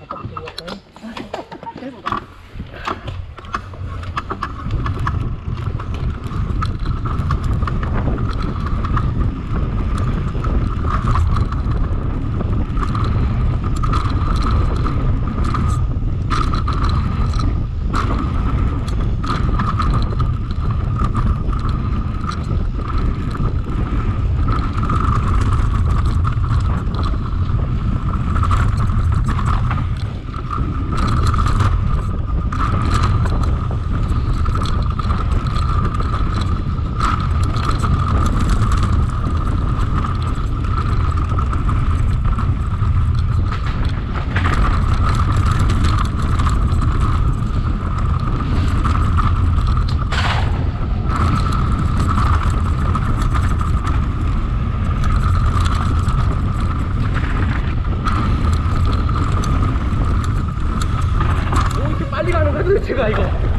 오 이렇게 빨리 가 제가 이거